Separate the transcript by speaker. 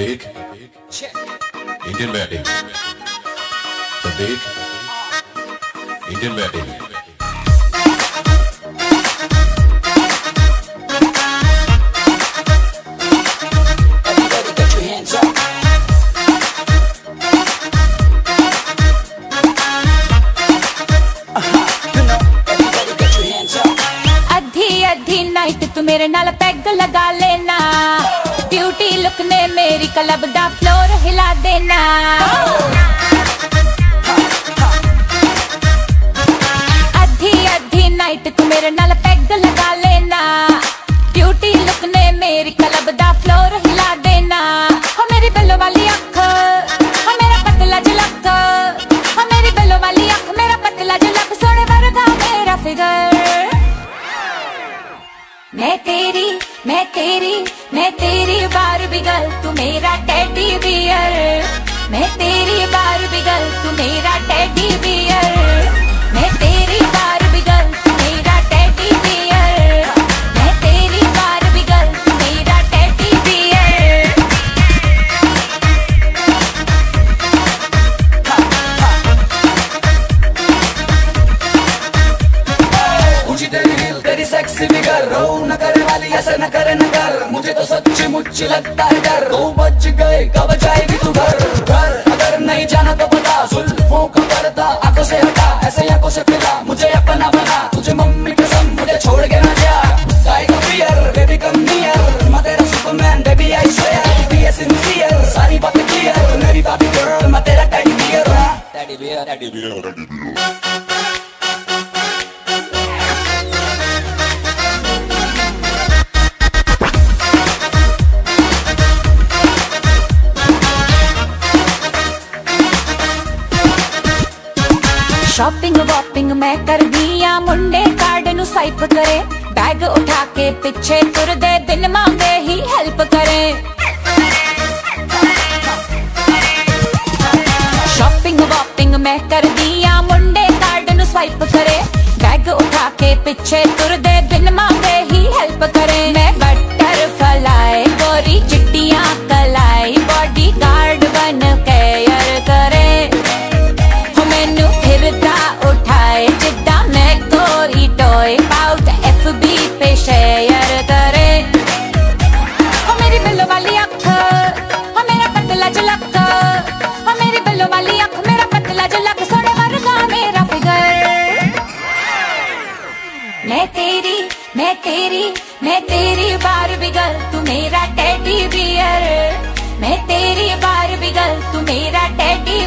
Speaker 1: big Indian wedding. The big Indian wedding.
Speaker 2: Everybody get your hands up. Uh-huh, you know, everybody get
Speaker 3: look ने मेरी club दा floor हिला देना। Night तू मेरे नाल पैग लगा लेना। ब्यूटी लुक ने मेरी क्लब फ्लोर हिला देना। हो मेरी बेलो वाली अख हो मेरा पतला जलक हो मेरी बेलो वाली अख मेरा पतला जलक सोने वर्गा मेरा फिगर मैं तेरी मैं तेरी मैं तेरी बिगल तू मेरा टेडी बियर मैं तेरी बार बिगल तू मेरा टेडी तेरी
Speaker 2: सेक्सी फिगर रो न करे वाली, ऐसे न करे न कर मुझे तो सच्ची मुच्ची लगता है डर। दो बज गए, कब जाएगी तू घर? घर अगर नहीं जाना तो बता जुल्फों का पर्दा आँखों से हटा। ऐसे आँखों से पिला। मुझे अपना बना। तुझे मम्मी कसम मुझे छोड़ के ना जा। Guy fear baby come near मैं तेरा superman baby I swear be सारी बातें क्लियर मेरी बाबी गर्ल मैं तेरा teddy bear teddy bear teddy bear
Speaker 3: shopping ਵਾਪਿੰਗ ਮੈਂ ਕਰਦੀ ਆ। ਮੁੰਡੇ ਕਾਰਡ ਨੂੰ ਸਾਈਪ ਕਰੇ। ਬੈਗ ਉਠਾ ਕੇ ਪਿੱਛੇ ਤੁਰਦੇ ਬਿਨ ਮੰਗੇ ਹੀ ਹੈਲਪ ਕਰੇ। ਸ਼ਾਪਿੰਗ ਵਾਪਿੰਗ ਮੈਂ ਕਰਦੀ ਆ। ਮੁੰਡੇ ਕਾਰਡ ਨੂੰ ਸਵਾਈਪ ਕਰੇ। ਬੈਗ ਉਠਾ ਕੇ ਪਿੱਛੇ ਤੁਰਦੇ ਬਿਨ मैं तेरी मैं तेरी बार बिगल तू मेरा टेडी बियर मैं तेरी बार बिगल तू मेरा टेडी